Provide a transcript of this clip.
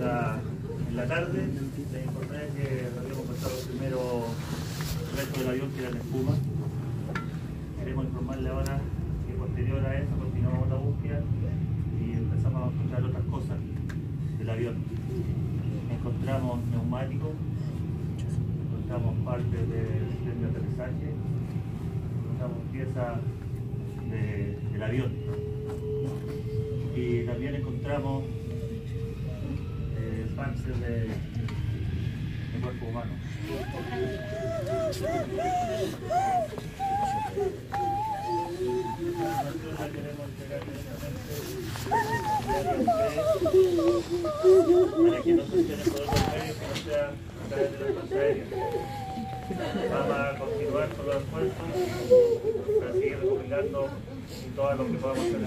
en la tarde. Les informé que habíamos pasado primero el resto del avión que era en espuma. Queremos informarle ahora que posterior a eso continuamos la búsqueda y empezamos a encontrar otras cosas del avión. Encontramos neumáticos, encontramos partes del sistema de aterrizaje, encontramos piezas del avión y también encontramos partes de, cuerpo humano. Para que no funcione por otros medios que no sea de la aérea. Vamos a continuar con los esfuerzos para seguir recopilando todo lo que podamos hacer